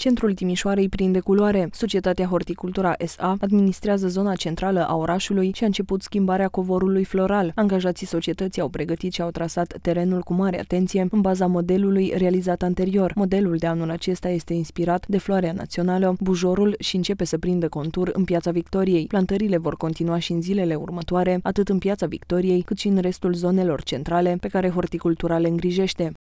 Centrul Timișoarei prinde culoare. Societatea Horticultura SA administrează zona centrală a orașului și a început schimbarea covorului floral. Angajații societății au pregătit și au trasat terenul cu mare atenție în baza modelului realizat anterior. Modelul de anul acesta este inspirat de floarea națională, bujorul și începe să prindă contur în Piața Victoriei. Plantările vor continua și în zilele următoare, atât în Piața Victoriei, cât și în restul zonelor centrale pe care horticultura le îngrijește.